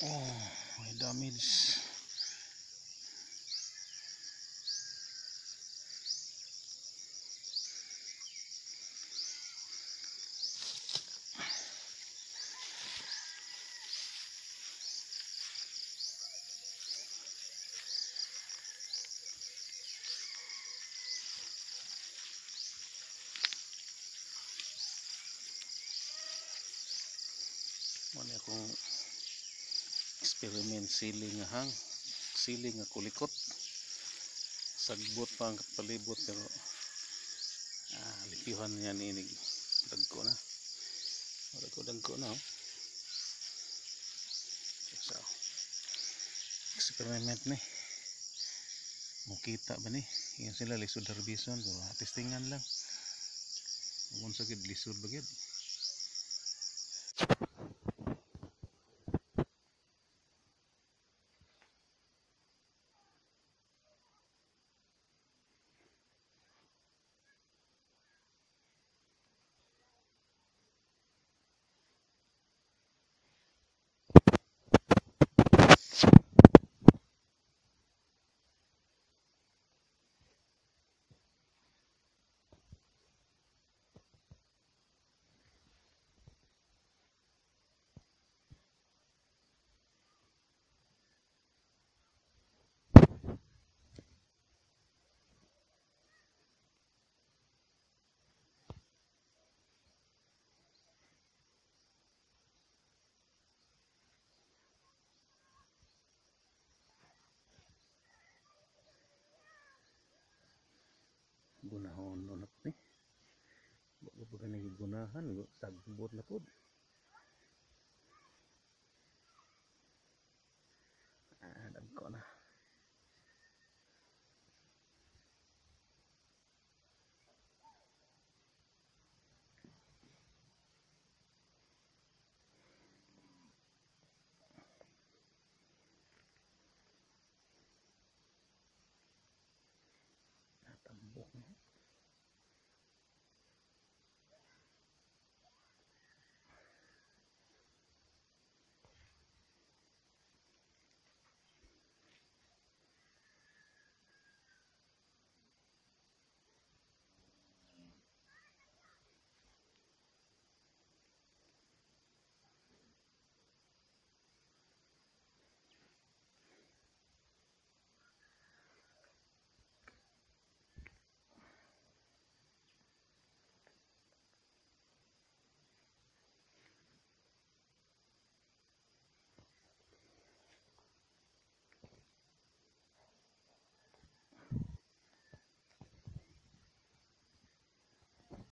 Oh, may damage. Muna akong experiment siling nga hang siling nga kulikot. Sagbot pa ang palibot pero ah, lipihan niya ni inig. Dagko na. Dagko dagko na oh. so experiment ni. Mukita ba ni? Yan sila lisod harbison so testingan lang. Kung sa gid lisod ba gid kanang gunahan sagbot na pod ah dagko na natambok na